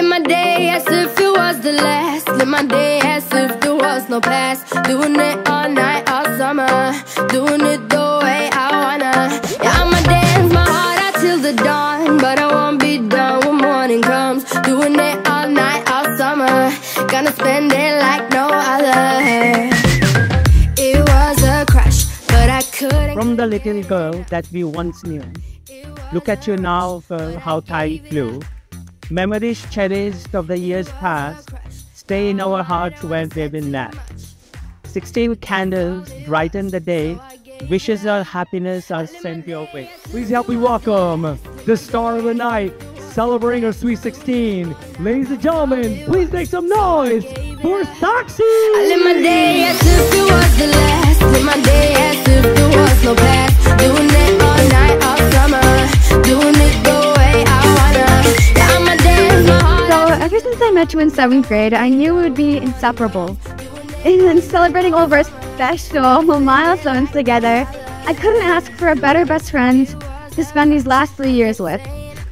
my day as if it was the last. Live my day as if there was no past. Doing it all night, all summer. Doing it the way I wanna. Yeah, I'ma dance my heart out till the dawn. But I won't be done when morning comes. Doing it all night, all summer. Gonna spend it like no other. It was a crush, but I couldn't. From the little girl that we once knew, look at you now, how time flew. Memories cherished of the years past stay in our hearts where they've been left. Sixteen candles brighten the day. Wishes of happiness are sent your way. Please help me welcome the star of the night, celebrating her sweet 16. Ladies and gentlemen, please make some noise for Saakshi! I live my day as if it was the last. Live my day as if there was met you in seventh grade, I knew we would be inseparable. And then celebrating all of our special milestones together, I couldn't ask for a better best friend to spend these last three years with.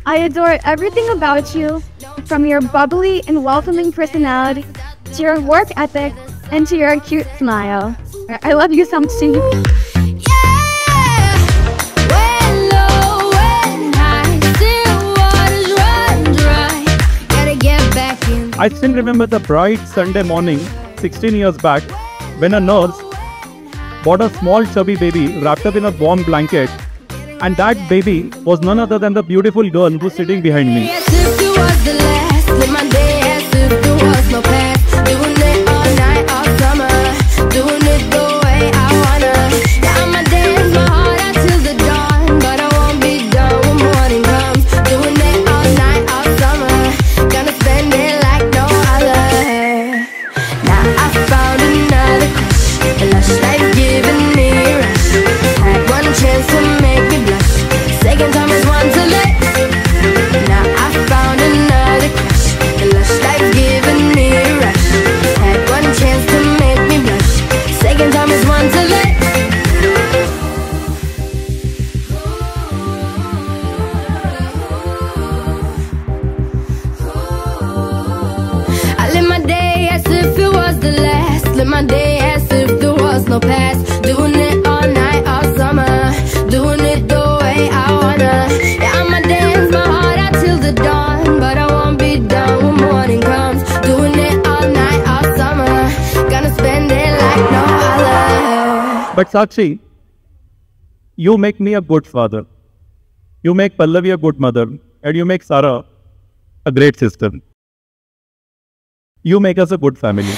I adore everything about you, from your bubbly and welcoming personality to your work ethic and to your cute smile. I love you, Samsi. I still remember the bright Sunday morning, 16 years back, when a nurse bought a small chubby baby wrapped up in a warm blanket, and that baby was none other than the beautiful girl who's sitting behind me. Was the last. Live my day as if there was no past. Doing it all night, all summer. Doing it the way I wanna. Yeah, I'ma dance my heart out till the dawn. But I won't be done when morning comes. Doing it all night, all summer. Gonna spend it like no other. But Saakshi, you make me a good father. You make Pallavi a good mother, and you make Sarah a great sister. You make us a good family.